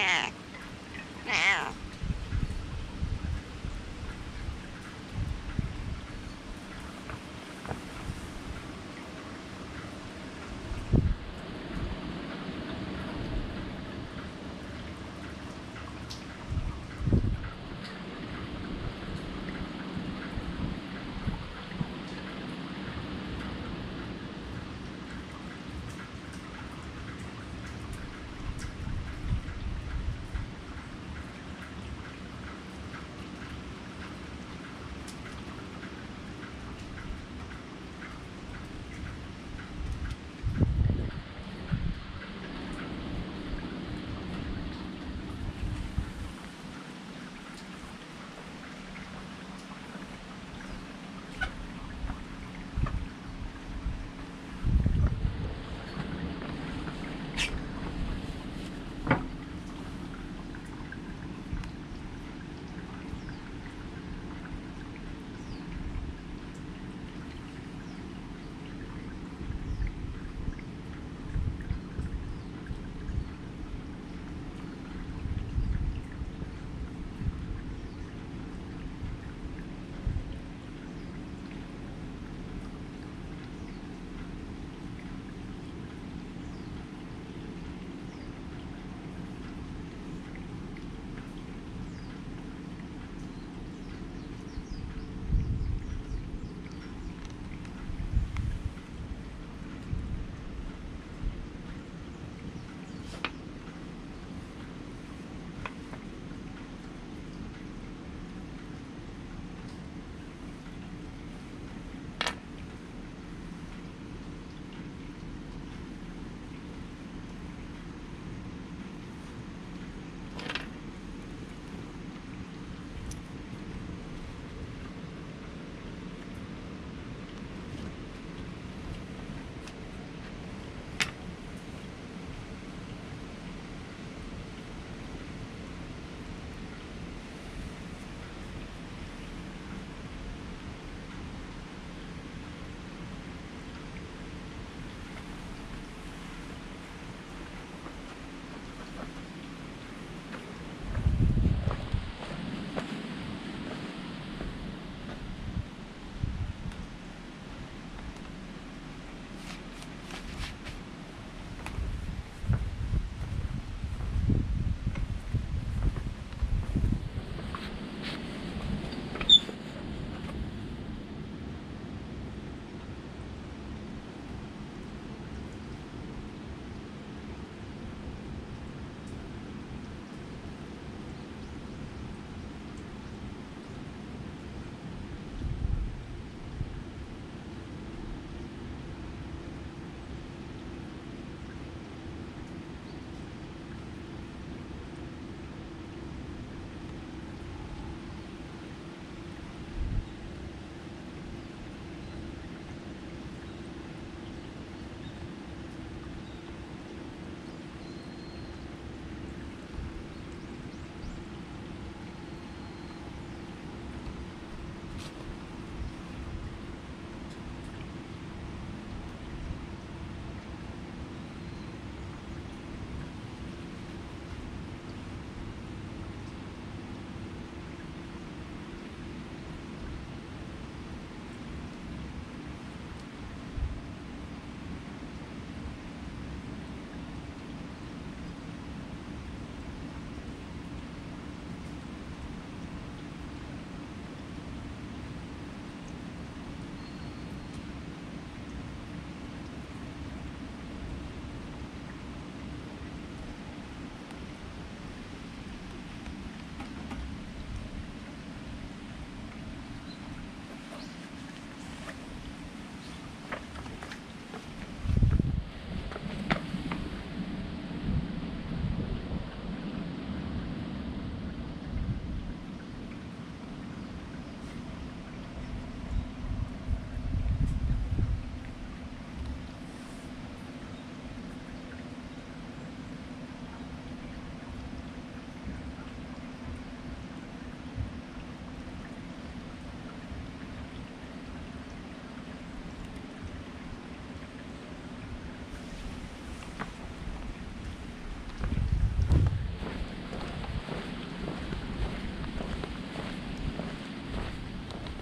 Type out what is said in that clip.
Meow. Meow.